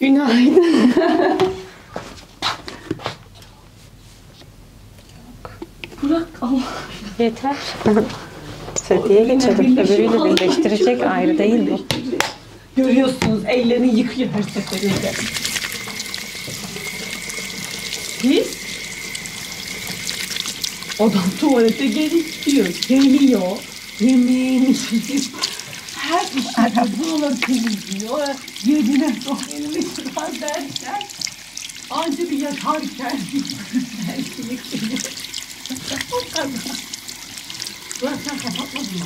Günaydın. Bırak Allah. Yeter. Sırtıya geçelim. Öbürüyle birleştirecek ayrı değil bu. Görüyorsunuz ellerini yıkıyor her seferinde. Biz Adam tuvalete gel istiyor. Geliyor. Yemeğini yiyor. Her işi buraları temizliyor. Yedine soğanını çıkar derken anca bir yatarken belki yıkıyor. o kadar. Ulan sen kapatmadın mı?